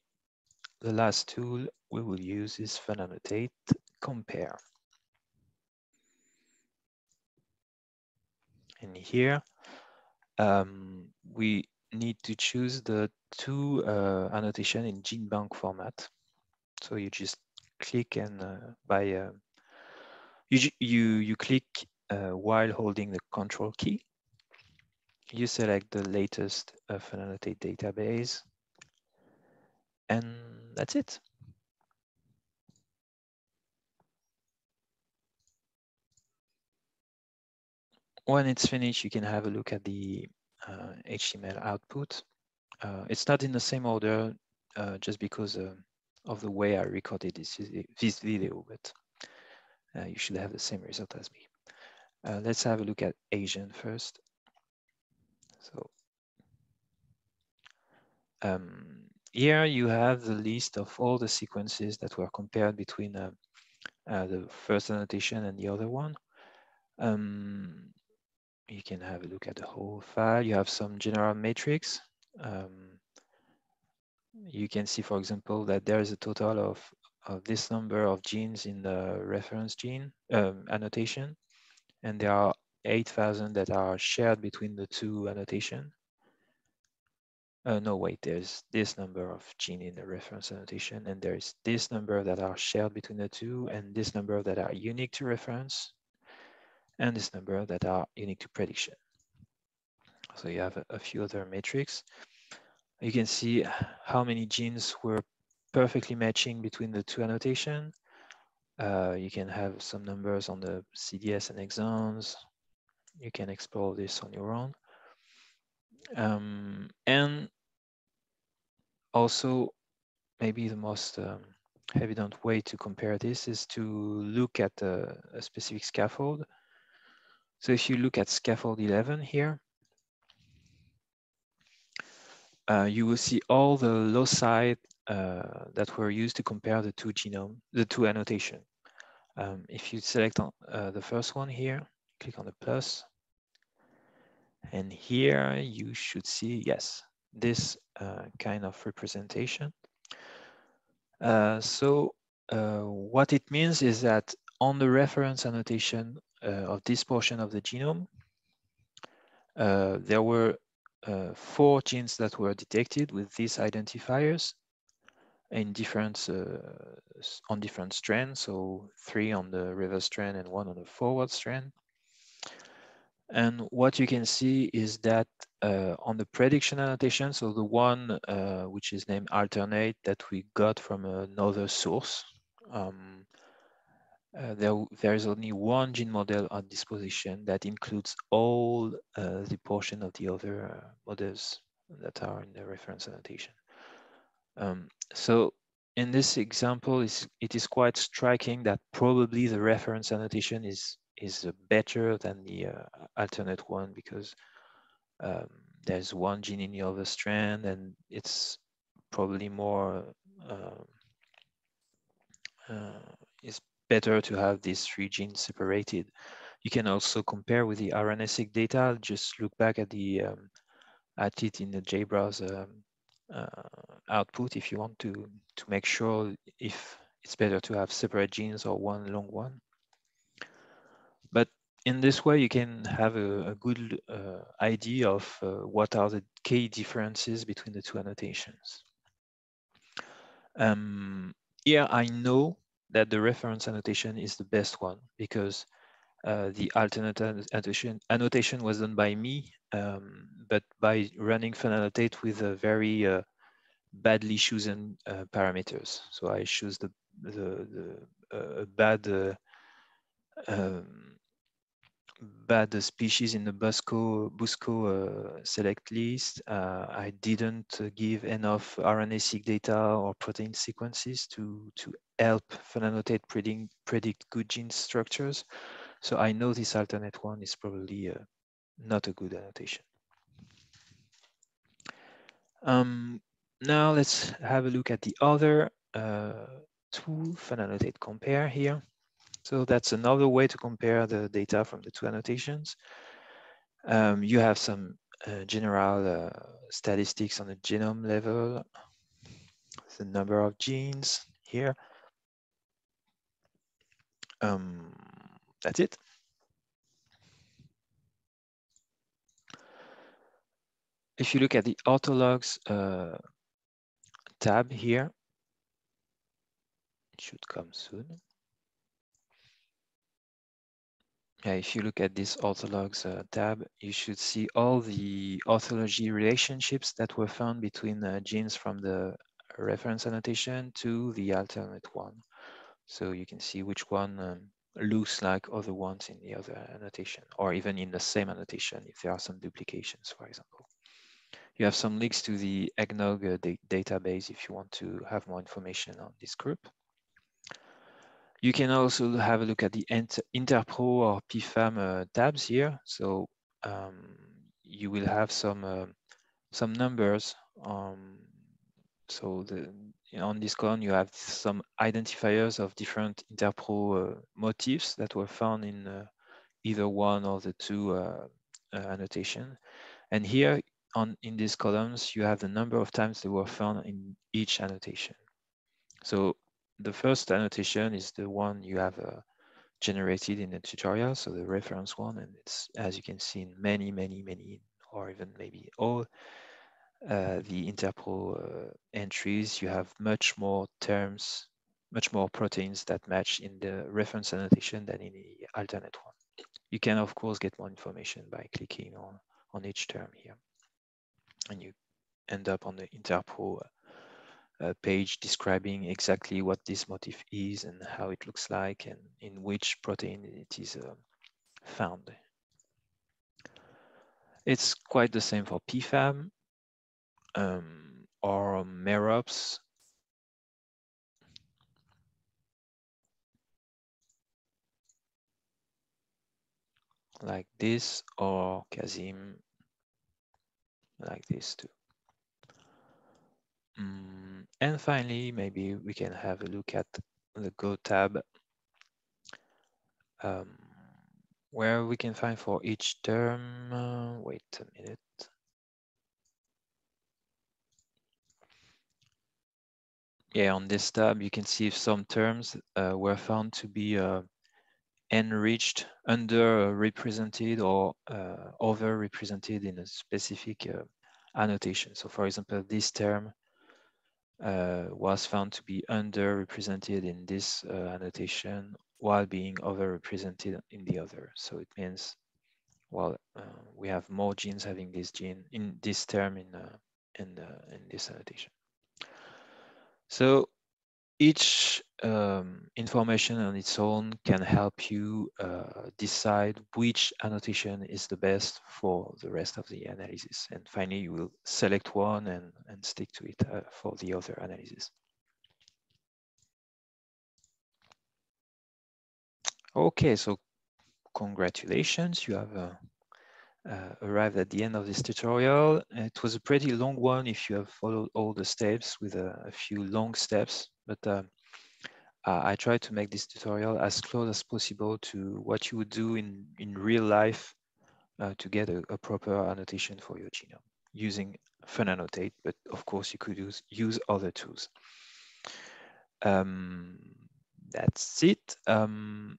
the last tool we will use is funannotate compare. And here um, we need to choose the two uh, annotation in GenBank format. So you just click and uh, by uh, you you you click uh, while holding the control key. You select the latest uh, database and that's it. When it's finished, you can have a look at the uh, HTML output. Uh, it's not in the same order uh, just because uh, of the way I recorded this, this video, but uh, you should have the same result as me. Uh, let's have a look at AEGeAN first. So um, here you have the list of all the sequences that were compared between uh, uh, the first annotation and the other one. Um, you can have a look at the whole file. You have some general matrix. Um, you can see, for example, that there is a total of, of this number of genes in the reference gene um, annotation, and there are 8,000 that are shared between the two annotation. Uh, no, wait, there's this number of gene in the reference annotation, and there's this number that are shared between the two, and this number that are unique to reference, and this number that are unique to prediction. So you have a, a few other metrics. You can see how many genes were perfectly matching between the two annotation. Uh, you can have some numbers on the CDS and exons. You can explore this on your own. Um, and also, maybe the most um, evident way to compare this is to look at a, a, specific scaffold. So if you look at scaffold 11 here, uh, you will see all the loci uh, that were used to compare the two genome, the two annotation. Um, if you select on, uh, the first one here, click on the plus, and here you should see, yes, this uh, kind of representation. Uh, so uh, what it means is that on the reference annotation of this portion of the genome, there were four genes that were detected with these identifiers in different uh, on different strands so three on the reverse strand and one on the forward strand And what you can see is that uh, on the prediction annotation, so the one uh, which is named alternate that we got from another source, um, uh, there, there is only one gene model at disposition that includes all uh, the portion of the other uh, models that are in the reference annotation. Um, so in this example, it is quite striking that probably the reference annotation is is better than the uh, alternate one because um, there's one gene in the other strand and it's probably more uh, uh, it's better to have these three genes separated. You can also compare with the RNA-seq data. Just look back at the um, at it in the JBrowse um, uh, output if you want to to make sure if it's better to have separate genes or one long one. In this way, you can have a, a good uh, idea of uh, what are the key differences between the two annotations. Um, here, I know that the reference annotation is the best one because uh, the alternate annotation, annotation was done by me, um, but by running funannotate with a very uh, badly chosen uh, parameters. So I choose the, the, the uh, bad uh, um, bad species in the Busco, Busco uh, select list. Uh, I didn't give enough RNA-seq data or protein sequences to, to help funannotate predict, predict good gene structures. So I know this alternate one is probably uh, not a good annotation. Um, now let's have a look at the other uh, tool, funannotate compare here. So that's another way to compare the data from the two annotations. Um, you have some uh, general uh, statistics on the genome level, the number of genes here. Um, that's it. If you look at the orthologs uh, tab here, it should come soon. Yeah, if you look at this orthologs uh, tab, you should see all the orthology relationships that were found between uh, genes from the reference annotation to the alternate one. So you can see which one um, looks like other ones in the other annotation, or even in the same annotation if there are some duplications, for example. You have some links to the eggNOG uh, database if you want to have more information on this group. You can also have a look at the Interpro or PFAM uh, tabs here. So um, you will have some uh, some numbers. Um, so the, on this column, you have some identifiers of different Interpro uh, motifs that were found in either one or the two annotation. And here on in these columns, you have the number of times they were found in each annotation. So the first annotation is the one you have uh, generated in the tutorial, so the reference one, and it's, as you can see, in many, many, many, or even maybe all uh, the Interpro uh, entries, you have much more terms, much more proteins that match in the reference annotation than in the alternate one. You can, of course, get more information by clicking on, on each term here. And you end up on the Interpro a page describing exactly what this motif is and how it looks like and in which protein it is uh, found. It's quite the same for PFAM um, or MEROPS. Like this or CAZyme like this too. Mm, and finally, maybe we can have a look at the Go tab um, where we can find for each term, uh, wait a minute. Yeah, on this tab, you can see if some terms uh, were found to be uh, enriched, underrepresented or uh, overrepresented in a specific uh, annotation. So for example, this term was found to be underrepresented in this uh, annotation while being overrepresented in the other. So it means well, uh, we have more genes having this gene in this term in uh, in uh, in this annotation. So each um, information on its own can help you uh, decide which annotation is the best for the rest of the analysis. And finally, you will select one and, and stick to it uh, for the other analysis. Okay, so congratulations, you have uh, uh, arrived at the end of this tutorial. It was a pretty long one if you have followed all the steps with a, a few long steps, but um, uh, I tried to make this tutorial as close as possible to what you would do in, in real life uh, to get a, a, proper annotation for your genome using FunAnnotate, but of course you could use, use other tools. Um, that's it. Um,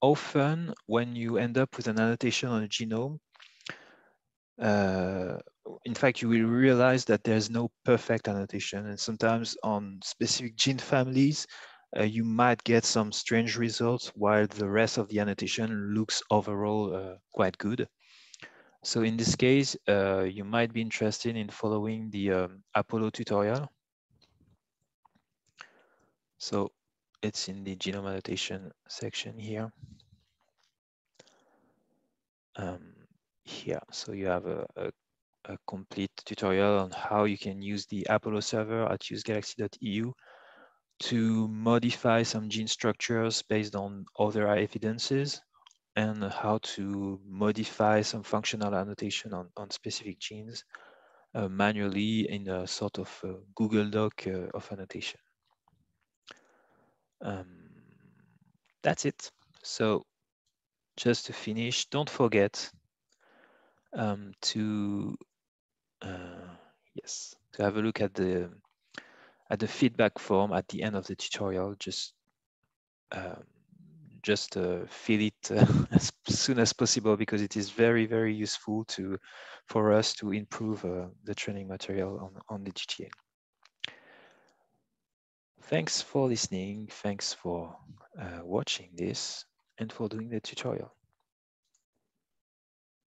often when you end up with an annotation on a genome, uh, in fact, you will realize that there's no perfect annotation. And sometimes on specific gene families, uh, you might get some strange results while the rest of the annotation looks overall uh, quite good. So in this case, uh, you might be interested in following the um, Apollo tutorial. So it's in the genome annotation section here. Um, here, so you have a, a, a, complete tutorial on how you can use the Apollo server at usegalaxy.eu to modify some gene structures based on other evidences and how to modify some functional annotation on, on specific genes uh, manually in a sort of uh, Google Doc uh, of annotation. Um, that's it. So just to finish, don't forget um, to uh, yes to have a look at the at the feedback form at the end of the tutorial. Just um, just uh, fill it uh, <laughs> as soon as possible because it is very very useful to for us to improve uh, the training material on on the GTN. Thanks for listening. Thanks for uh, watching this and for doing the tutorial.